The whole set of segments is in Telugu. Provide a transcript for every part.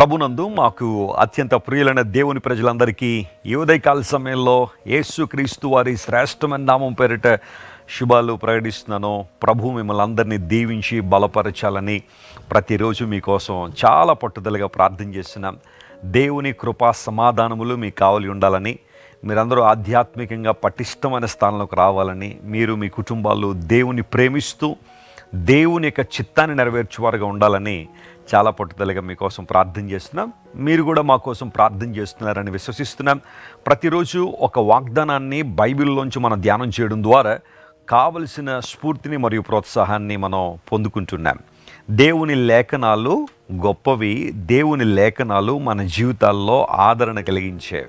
ప్రభునందు మాకు అత్యంత ప్రియులైన దేవుని ప్రజలందరికీ ఈ ఉదయకాల సమయంలో యేసుక్రీస్తు వారి శ్రేష్టమైన నామం పేరిట శుభాలు ప్రకటిస్తున్నాను. ప్రభు మిమ్మల్ని అందరినీ దీవించి బలపరచాలని ప్రతిరోజు మీకోసం చాలా పట్టుదలగా ప్రార్థన చేస్తున్నాం దేవుని కృపా సమాధానములు మీకు కావలి ఉండాలని మీరందరూ ఆధ్యాత్మికంగా పటిష్టమైన స్థానంలోకి రావాలని మీరు మీ కుటుంబాలు దేవుని ప్రేమిస్తూ దేవుని యొక్క చిత్తాన్ని నెరవేర్చేవారుగా ఉండాలని చాలా పట్టుదలగా మీకోసం ప్రార్థన చేస్తున్నాం. మీరు కూడా మా కోసం ప్రార్థన చేస్తున్నారని విశ్వసిస్తున్నాం. ప్రతిరోజు ఒక వాగ్దానాన్ని బైబిల్లోంచి మనం ధ్యానం చేయడం ద్వారా కావలసిన స్ఫూర్తిని మరియు ప్రోత్సాహాన్ని మనం పొందుకుంటున్నాం. దేవుని లేఖనాలు గొప్పవి. దేవుని లేఖనాలు మన జీవితాల్లో ఆదరణ కలిగించేవి.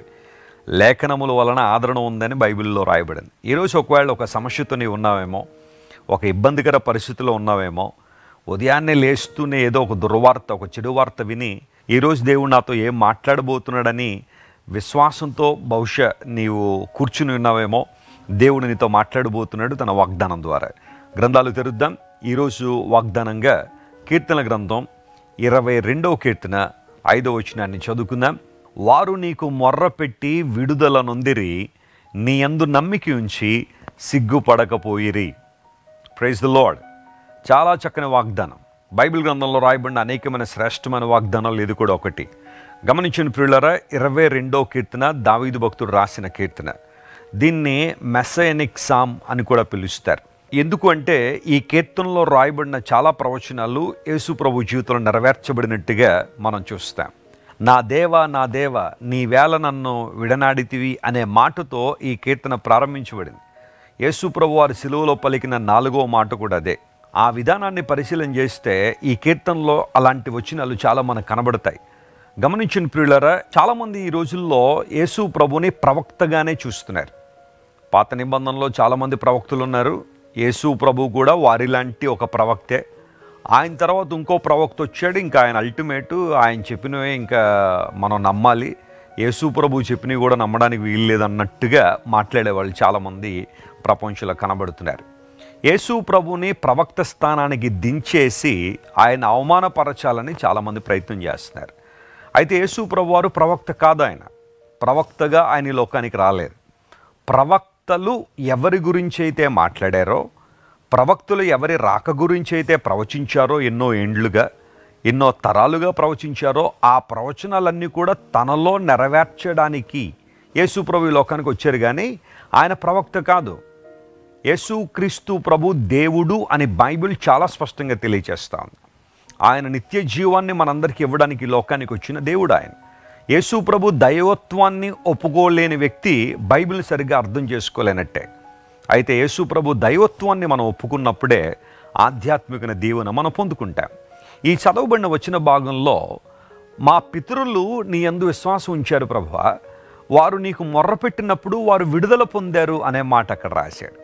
లేఖనముల వలన ఆదరణ ఉందని బైబిల్లో రాయబడింది. ఈరోజు ఒకవేళ ఒక సమస్యతో నీవు ఉన్నావేమో ఒక ఇబ్బందికర పరిస్థితిలో ఉన్నావేమో ఉదయాన్నే లేస్తూనే ఏదో ఒక దుర్వార్త ఒక చెడు వార్త విని ఈరోజు దేవుడు నాతో ఏం మాట్లాడబోతున్నాడని విశ్వాసంతో బహుశా నీవు కూర్చుని ఉన్నావేమో దేవుడు నీతో మాట్లాడబోతున్నాడు తన వాగ్దానం ద్వారా. గ్రంథాలు తెరుద్దాం. ఈరోజు వాగ్దానంగా కీర్తన గ్రంథం ఇరవై రెండవ కీర్తన ఐదవ వచనాన్ని చదువుకుందాం. వారు నీకు మొర్ర పెట్టి విడుదల నొందిరి నీ అందు నమ్మిక ఉంచి సిగ్గుపడకపోయిరి. ప్రైజ్ ద లార్డ్ చాలా చక్కని వాగ్దానం. బైబిల్ గ్రంథంలో రాయబడిన అనేకమైన శ్రేష్టమైన వాగ్దానాలు ఇది కూడా ఒకటి. గమనించిన ప్రియులరా ఇరవై రెండో కీర్తన దావీదు భక్తుడు రాసిన కీర్తన. దీన్ని మెసయనిక్ సామ్ అని కూడా పిలుస్తారు. ఎందుకు అంటే ఈ కీర్తనలో రాయబడిన చాలా ప్రవచనాలు యేసు ప్రభు జీవితంలో నెరవేర్చబడినట్టుగా మనం చూస్తాం. నా దేవ నా దేవ నీ వేళ నన్ను విడనాడితివి అనే మాటతో ఈ కీర్తన ప్రారంభించబడింది. యేసు ప్రభు వారి సిలువలో పలికిన నాలుగో మాట కూడా అదే. ఆ విధానాన్ని పరిశీలన చేస్తే ఈ కీర్తనలో అలాంటి వచనాలు చాలా మనకు కనబడతాయి. గమనించిన ప్రియులరా చాలామంది ఈ రోజుల్లో యేసు ప్రభుని ప్రవక్తగానే చూస్తున్నారు. పాత నిబంధనలో చాలామంది ప్రవక్తలు ఉన్నారు. యేసు ప్రభు కూడా వారిలాంటి ఒక ప్రవక్తే. ఆయన తర్వాత ఇంకో ప్రవక్త వచ్చాడు. ఇంకా ఆయన అల్టిమేటు ఆయన చెప్పినవే ఇంకా మనం నమ్మాలి. యేసు ప్రభు చెప్పినవి కూడా నమ్మడానికి వీలు లేదన్నట్టుగా మాట్లాడే వాళ్ళు చాలామంది ప్రపంచంలో కనబడుతున్నారు. యేసు ప్రభుని ప్రవక్త స్థానానికి దించేసి ఆయన అవమానపరచాలని చాలామంది ప్రయత్నం చేస్తున్నారు. అయితే యేసు ప్రభు వారు ప్రవక్త కాదు ఆయన. ప్రవక్తగా ఆయన లోకానికి రాలేదు. ప్రవక్తలు ఎవరి గురించి అయితే మాట్లాడారో ప్రవక్తలు ఎవరి రాక గురించి అయితే ప్రవచించారో ఎన్నో ఏండ్లుగా ఎన్నో తరాలుగా ప్రవచించారో ఆ ప్రవచనాలన్నీ కూడా తనలో నెరవేర్చడానికి యేసుప్రభు లోకానికి వచ్చారు కానీ ఆయన ప్రవక్త కాదు. యేసుక్రీస్తు ప్రభు దేవుడు అని బైబిల్ చాలా స్పష్టంగా తెలియచేస్తా ఉంది. ఆయన నిత్య జీవాన్ని మనందరికీ ఇవ్వడానికి లోకానికి వచ్చిన దేవుడు ఆయన. యేసు ప్రభు దైవత్వాన్ని ఒప్పుకోలేని వ్యక్తి బైబిల్ సరిగ్గా అర్థం చేసుకోలేనట్టే. అయితే యేసు ప్రభు దైవత్వాన్ని మనం ఒప్పుకున్నప్పుడే ఆధ్యాత్మిక దీవెన మనం పొందుకుంటాం. ఈ చదవబడిన వచ్చిన భాగంలో మా పితరులు నీ అందు విశ్వాసం ఉంచారు ప్రభు. వారు నీకు మొర్రపెట్టినప్పుడు వారు విడుదల పొందారు అనే మాట అక్కడ రాశాడు.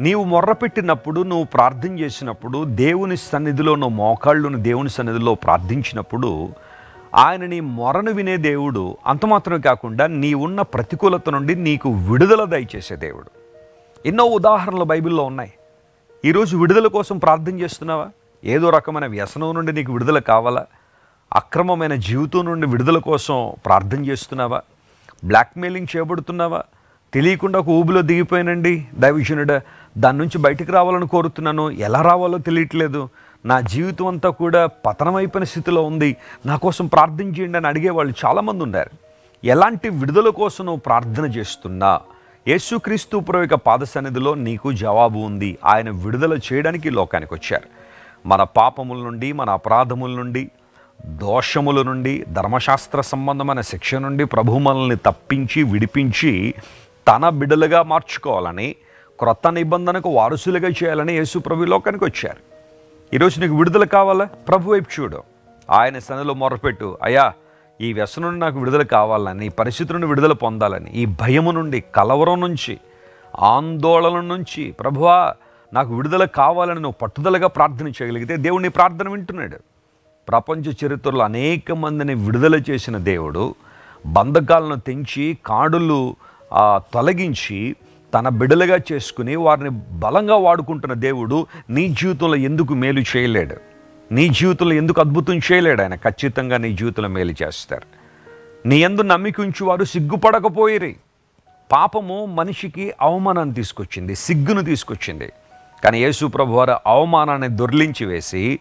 నీవు మొర్రపెట్టినప్పుడు నువ్వు ప్రార్థన చేసినప్పుడు దేవుని సన్నిధిలో నువ్వు మోకాళ్ళును దేవుని సన్నిధిలో ప్రార్థించినప్పుడు ఆయన నీ మొరను వినే దేవుడు. అంత మాత్రమే కాకుండా నీ ఉన్న ప్రతికూలత నుండి నీకు విడుదల దయచేసే దేవుడు. ఎన్నో ఉదాహరణలు బైబిల్లో ఉన్నాయి. ఈరోజు విడుదల కోసం ప్రార్థన చేస్తున్నావా? ఏదో రకమైన వ్యసనం నుండి నీకు విడుదల కావాలా? అక్రమమైన జీవితం నుండి విడుదల కోసం ప్రార్థన చేస్తున్నావా? బ్లాక్మెయిలింగ్ చేయబడుతున్నావా? తెలియకుండా ఒక ఊబిలో దిగిపోయానండి. దైవజనుడా దాని నుంచి బయటికి రావాలని కోరుతున్నాను. ఎలా రావాలో తెలియట్లేదు. నా జీవితం అంతా కూడా పతనమైపోయిన స్థితిలో ఉంది. నా కోసం ప్రార్థన చేయండి అని అడిగేవాళ్ళు చాలామంది ఉన్నారు. ఎలాంటి విడుదల కోసం నువ్వు ప్రార్థన చేస్తున్నా? యేసుక్రీస్తు పూర్వక యొక్క పాద సన్నిధిలో నీకు జవాబు ఉంది. ఆయన విడుదల చేయడానికి లోకానికి వచ్చారు. మన పాపముల నుండి మన అపరాధముల నుండి దోషముల నుండి ధర్మశాస్త్ర సంబంధమైన శిక్ష నుండి ప్రభు మనల్ని తప్పించి విడిపించి తన బిడ్డలుగా మార్చుకోవాలని క్రొత్త నిబంధనకు వారసులుగా చేయాలని యేసు ప్రభు లోకానికి వచ్చారు. ఈరోజు నీకు విడుదల కావాలా? ప్రభు వైపు చూడు. ఆయన సన్నిలో మొరపెట్టు అయ్యా ఈ వ్యసనం నుండి నాకు విడుదల కావాలని ఈ పరిస్థితి నుండి విడుదల పొందాలని ఈ భయము నుండి కలవరం నుంచి ఆందోళన నుంచి ప్రభువా నాకు విడుదల కావాలని నువ్వు పట్టుదలగా ప్రార్థన చేయగలిగితే దేవుడిని ప్రార్థన వింటున్నాడు. ప్రపంచ చరిత్రలో అనేక మందిని విడుదల చేసిన దేవుడు బంధకాలను తెంచి కాడులు తొలగించి తన బిడలుగా చేసుకుని వారిని బలంగా వాడుకుంటున్న దేవుడు నీ జీవితంలో ఎందుకు మేలు చేయలేడు? నీ జీవితంలో ఎందుకు అద్భుతం చేయలేడు ఆయన? ఖచ్చితంగా నీ జీవితంలో మేలు చేస్తారు. నీ ఎందు నమ్మిక ఉంచువారు సిగ్గుపడకపోయిరి. పాపము మనిషికి అవమానాన్ని తీసుకొచ్చింది సిగ్గును తీసుకొచ్చింది. కానీ యేసు ప్రభు వారు అవమానాన్ని దొర్లించి వేసి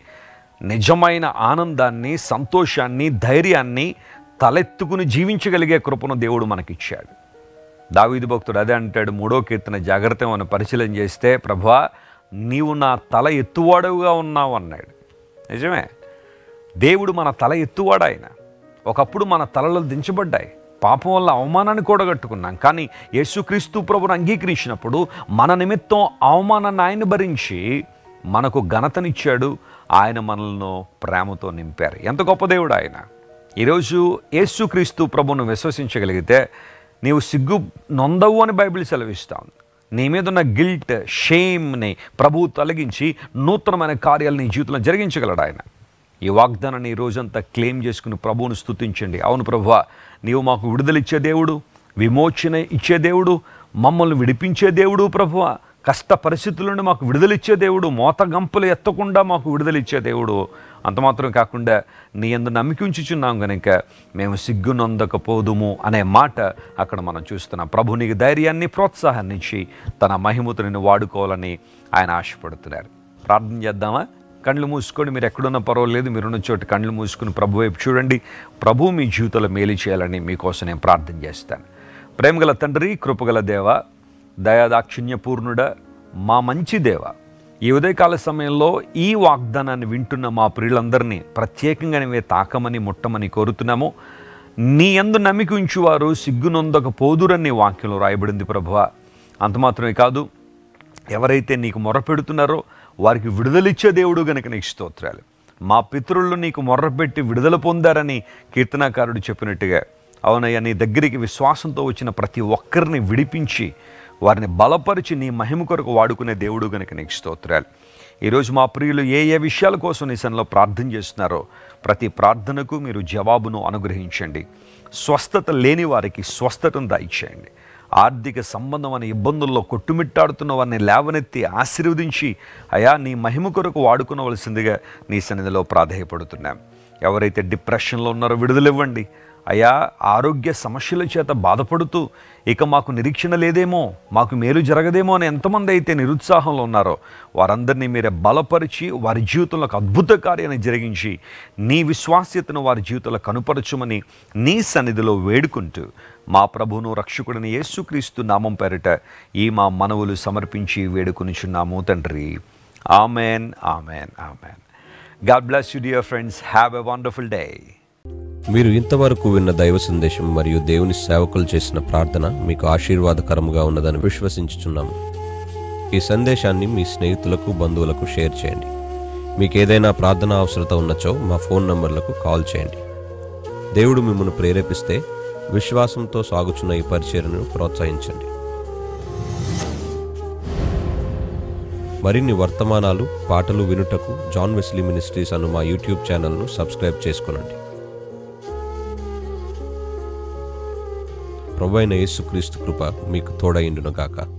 నిజమైన ఆనందాన్ని సంతోషాన్ని ధైర్యాన్ని తలెత్తుకుని జీవించగలిగే కృపను దేవుడు మనకిచ్చాడు. దావీదు భక్తుడు అదే అంటాడు మూడో కీర్తన జాగ్రత్త మనం పరిశీలన చేస్తే ప్రభా నీవు నా తల ఎత్తువాడుగా ఉన్నావు అన్నాడు. నిజమే? దేవుడు మన తల ఎత్తువాడు ఆయన. ఒకప్పుడు మన తలలు దించబడ్డాయి. పాపం వల్ల అవమానాన్ని కూడగట్టుకున్నాం. కానీ యేసుక్రీస్తు ప్రభుని అంగీకరించినప్పుడు మన నిమిత్తం అవమానాన్ని ఆయన భరించి మనకు ఘనతనిచ్చాడు. ఆయన మనల్ని ప్రేమతో నింపారు. ఎంత గొప్ప దేవుడు ఆయన. ఈరోజు యేసుక్రీస్తు ప్రభును విశ్వసించగలిగితే నీవు సిగ్గు నొందవు అని బైబిల్ సెలవిస్తాం నీ మీద ఉన్న గిల్ట్ షేమ్ని ప్రభువు తొలగించి నూతనమైన కార్యాలు నీ జీవితంలో జరిగించగలడు ఆయన. ఈ వాగ్దానాన్ని ఈ రోజంతా క్లెయిమ్ చేసుకుని ప్రభువును స్తుతించండి. అవును ప్రభువ నీవు మాకు విడుదలిచ్చే దేవుడు విమోచన ఇచ్చే దేవుడు మమ్మల్ని విడిపించే దేవుడు ప్రభువా. కష్ట పరిస్థితుల నుండి మాకు విడుదలిచ్చే దేవుడు మోత గంపలు ఎత్తకుండా మాకు విడుదలిచ్చే దేవుడు. అంత మాత్రం కాకుండా నీ ఎందు నమ్మిక ఉంచుచున్నాం కనుక మేము సిగ్గునందకపోదుము అనే మాట అక్కడ మనం చూస్తున్నాం. ప్రభు నీకు ధైర్యాన్ని ప్రోత్సాహాన్నించి తన మహిమతుని వాడుకోవాలని ఆయన ఆశపడుతున్నారు. ప్రార్థన చేద్దామా? కళ్ళు మూసుకొని మీరు ఎక్కడున్నా పర్వాలేదు మీరున్న చోటు కళ్ళు మూసుకుని ప్రభు వైపు చూడండి. ప్రభు మీ జీవితంలో మేలు చేయాలని మీకోసం నేను ప్రార్థన చేస్తాను. ప్రేమగల తండ్రి కృపగల దేవ దయాదాక్షిణ్యపూర్ణుడ మా మంచి దేవ. ఈ ఉదయకాల సమయంలో ఈ వాగ్దానాన్ని వింటున్న మా ప్రియులందరినీ ప్రత్యేకంగా నీవే తాకమని ముట్టమని కోరుతున్నాము. నీ ఎందు నమ్మిక ఉంచువారు సిగ్గునొందక పోదురని వాక్యంలో రాయబడింది ప్రభువ. అంత మాత్రమే కాదు ఎవరైతే నీకు మొరపెడుతున్నారో వారికి విడుదలిచ్చే దేవుడు గనుక నీకు స్తోత్రాలు. మా పితరులు నీకు మొర్రపెట్టి విడుదల పొందారని కీర్తనాకారుడు చెప్పినట్టుగా అవునయ్య నీ దగ్గరికి విశ్వాసంతో వచ్చిన ప్రతి ఒక్కరిని విడిపించి వారిని బలపరిచి నీ మహిమ కొరకు వాడుకునే దేవుడు గనుక నీకు స్తోత్రాలు. ఈరోజు మా ప్రియులు ఏ ఏ విషయాల కోసం నీ సన్నిలో ప్రార్థన చేస్తున్నారో ప్రతి ప్రార్థనకు మీరు జవాబును అనుగ్రహించండి. స్వస్థత లేని వారికి స్వస్థతను దయచేయండి ఆర్థిక సంబంధం అనే ఇబ్బందుల్లో కొట్టుమిట్టాడుతున్న వారిని లేవనెత్తి ఆశీర్వదించి అయా నీ మహిమ కొరకు వాడుకునవలసిందిగా నీ సన్నిధిలో ప్రాధేయపడుతున్నాం. ఎవరైతే డిప్రెషన్లో ఉన్నారో విడుదలివ్వండి. అయా ఆరోగ్య సమస్యల చేత బాధపడుతూ ఇక మాకు నిరీక్షణ లేదేమో మాకు మేలు జరగదేమో అని ఎంతమంది అయితే నిరుత్సాహంలో ఉన్నారో వారందరినీ మీరే బలపరిచి వారి జీవితంలో ఒక అద్భుత కార్యాన్ని జరిగించి నీ విశ్వాస్యతను వారి జీవితంలో కనుపరచమని నీ సన్నిధిలో వేడుకుంటూ మా ప్రభువును రక్షకుడిని యేసుక్రీస్తు నామం పేరిట ఈ మా మనవులు సమర్పించి వేడుకొనిచున్నాము తండ్రి. Amen amen amen. God bless you dear friends. Have a wonderful day. మీరు ఇంతవరకు విన్న దైవ సందేశం మరియు దేవుని సేవకులు చేసిన ప్రార్థన మీకు ఆశీర్వాదకరముగా ఉన్నదని విశ్వసించుచున్నాము. ఈ సందేశాన్ని మీ స్నేహితులకు బంధువులకు షేర్ చేయండి. మీకు ఏదైనా ప్రార్థన అవసరత ఉన్నచో మా ఫోన్ నంబర్లకు కాల్ చేయండి. దేవుడు మిమ్మల్ని ప్రేరేపిస్తే విశ్వాసంతో సాగుచున్న ఈ పరిచయను ప్రోత్సహించండి. మరిన్ని వర్తమానాలు పాటలు వినుటకు జాన్ వెస్లీ మినిస్ట్రీస్ అను మా యూట్యూబ్ ఛానల్ను సబ్స్క్రైబ్ చేసుకునండి. ప్రభు అయిన యేసుక్రీస్తు కృప మీకు తోడైండునుగాక. గాక